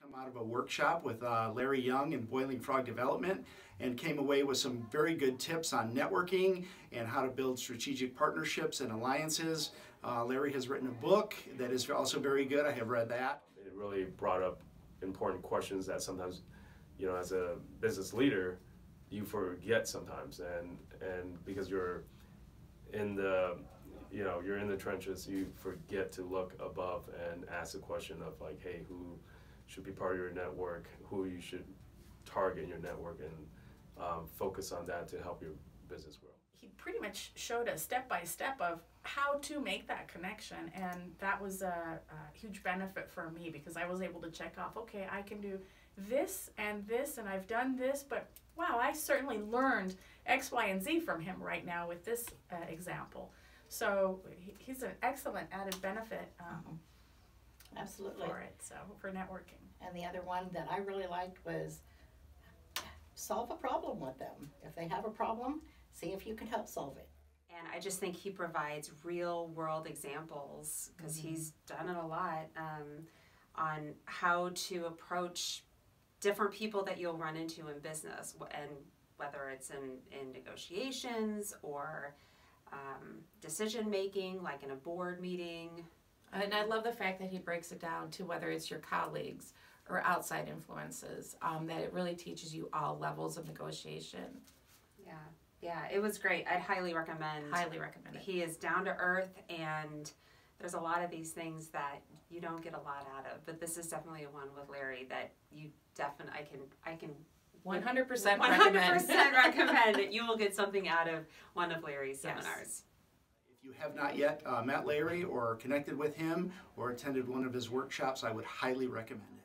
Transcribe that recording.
come out of a workshop with uh, Larry Young in Boiling Frog Development and came away with some very good tips on networking and how to build strategic partnerships and alliances. Uh, Larry has written a book that is also very good. I have read that. It really brought up important questions that sometimes, you know, as a business leader, you forget sometimes, and and because you're in the you know you're in the trenches you forget to look above and ask the question of like hey who should be part of your network who you should target in your network and um, focus on that to help your business grow. He pretty much showed us step by step of how to make that connection and that was a, a huge benefit for me because i was able to check off okay i can do this and this and i've done this but wow i certainly learned x y and z from him right now with this uh, example. So he's an excellent added benefit um, Absolutely. for it. So for networking. And the other one that I really liked was solve a problem with them. If they have a problem, see if you can help solve it. And I just think he provides real world examples because mm-hmm. he's done it a lot um, on how to approach different people that you'll run into in business and whether it's in, in negotiations or um, decision making, like in a board meeting. And I love the fact that he breaks it down to whether it's your colleagues or outside influences, um, that it really teaches you all levels of negotiation. Yeah, yeah, it was great. I'd highly recommend. Highly recommend it. He is down to earth, and there's a lot of these things that you don't get a lot out of, but this is definitely a one with Larry that you definitely I can I can 100% 100% recommend. That you will get something out of one of Larry's Yes. seminars. If you have not yet uh, met Larry or connected with him or attended one of his workshops, I would highly recommend it.